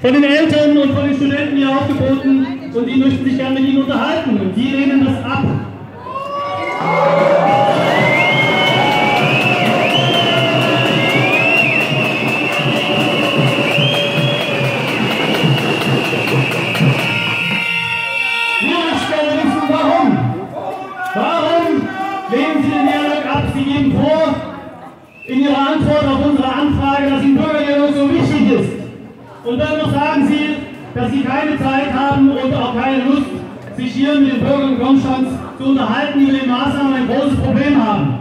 von den Eltern und von den Studenten hier aufgeboten und die möchten sich gerne mit Ihnen unterhalten und die lehnen das ab. Warum. Lehnen Sie den Dialog ab? Sie geben vor, in Ihrer Antwort auf unsere Anfrage, dass Sie keine Zeit haben und auch keine Lust, sich hier mit den Bürgern Konstanz zu unterhalten, die mit den Maßnahmen ein großes Problem haben.